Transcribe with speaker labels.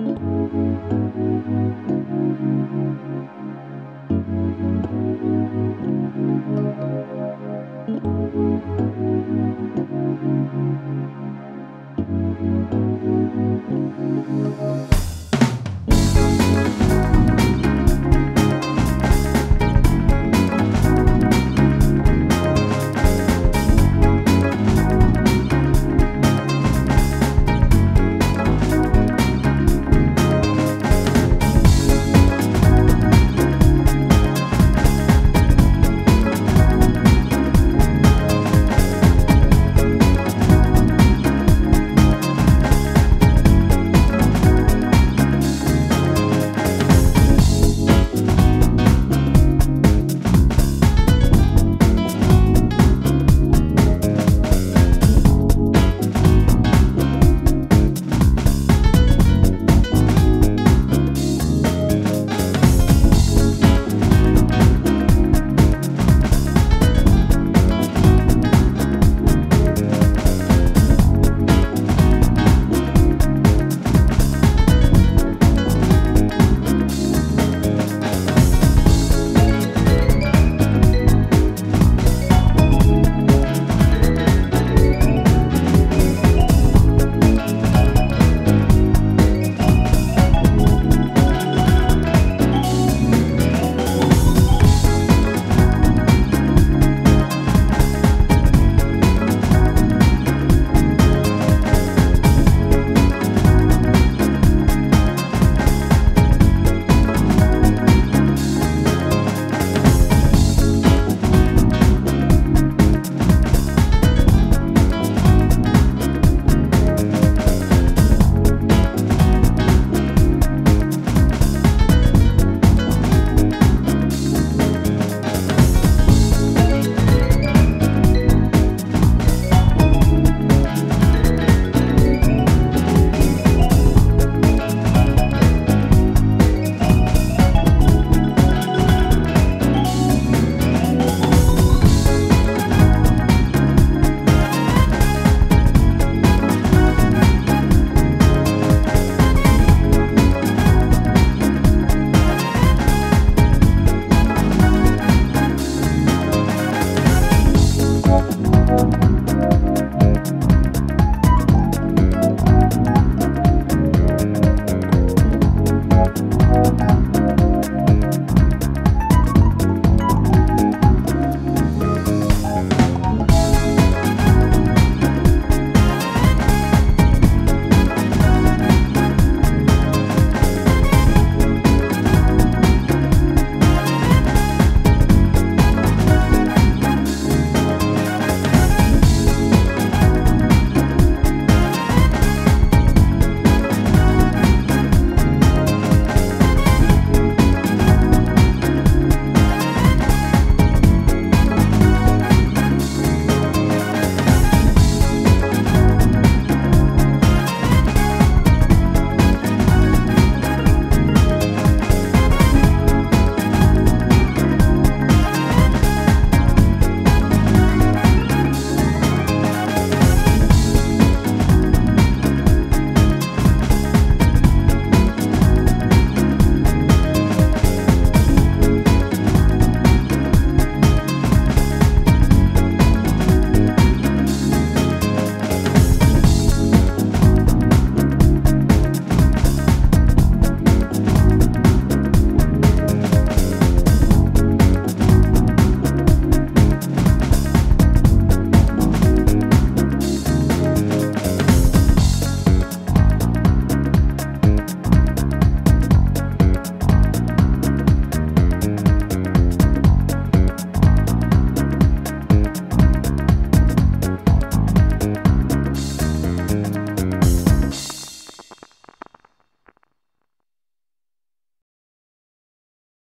Speaker 1: Música